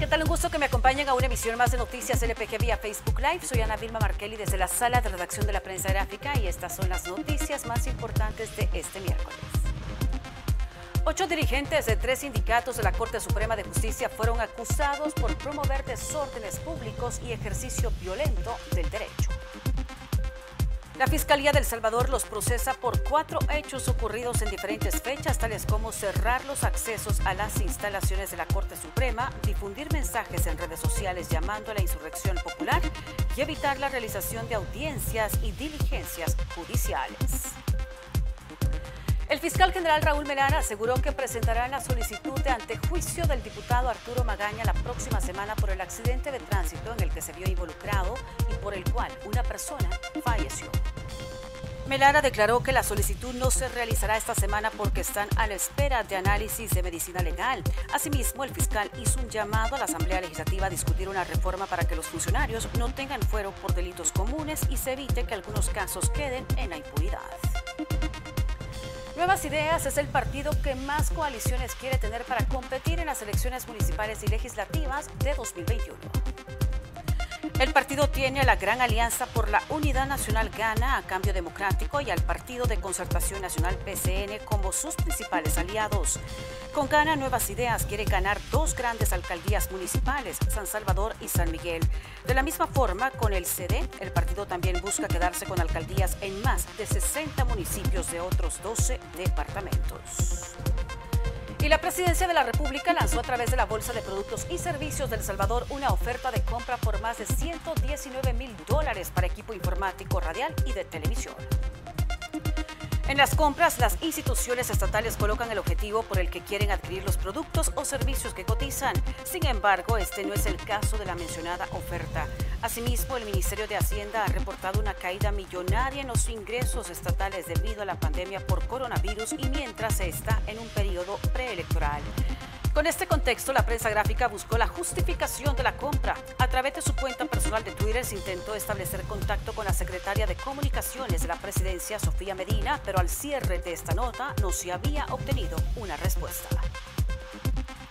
¿Qué tal? Un gusto que me acompañen a una emisión más de Noticias LPG vía Facebook Live. Soy Ana Vilma Markelli desde la sala de redacción de la prensa gráfica y estas son las noticias más importantes de este miércoles. Ocho dirigentes de tres sindicatos de la Corte Suprema de Justicia fueron acusados por promover desórdenes públicos y ejercicio violento del derecho. La Fiscalía del Salvador los procesa por cuatro hechos ocurridos en diferentes fechas, tales como cerrar los accesos a las instalaciones de la Corte Suprema, difundir mensajes en redes sociales llamando a la insurrección popular y evitar la realización de audiencias y diligencias judiciales. El fiscal general Raúl Melana aseguró que presentará la solicitud de antejuicio del diputado Arturo Magaña la próxima semana por el accidente de tránsito en el que se vio involucrado por el cual una persona falleció. Melara declaró que la solicitud no se realizará esta semana porque están a la espera de análisis de medicina legal. Asimismo, el fiscal hizo un llamado a la Asamblea Legislativa a discutir una reforma para que los funcionarios no tengan fuero por delitos comunes y se evite que algunos casos queden en la impunidad. Nuevas Ideas es el partido que más coaliciones quiere tener para competir en las elecciones municipales y legislativas de 2021. El partido tiene a la Gran Alianza por la Unidad Nacional Gana a Cambio Democrático y al Partido de Concertación Nacional PCN como sus principales aliados. Con Gana Nuevas Ideas quiere ganar dos grandes alcaldías municipales, San Salvador y San Miguel. De la misma forma, con el CD, el partido también busca quedarse con alcaldías en más de 60 municipios de otros 12 departamentos. Y la Presidencia de la República lanzó a través de la Bolsa de Productos y Servicios del Salvador una oferta de compra por más de 119 mil dólares para equipo informático radial y de televisión. En las compras, las instituciones estatales colocan el objetivo por el que quieren adquirir los productos o servicios que cotizan. Sin embargo, este no es el caso de la mencionada oferta. Asimismo, el Ministerio de Hacienda ha reportado una caída millonaria en los ingresos estatales debido a la pandemia por coronavirus y mientras está en un periodo preelectoral. Con este contexto, la prensa gráfica buscó la justificación de la compra. A través de su cuenta personal de Twitter se intentó establecer contacto con la secretaria de Comunicaciones de la presidencia, Sofía Medina, pero al cierre de esta nota no se había obtenido una respuesta.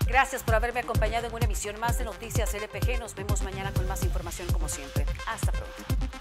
Gracias por haberme acompañado en una emisión más de Noticias LPG. Nos vemos mañana con más información como siempre. Hasta pronto.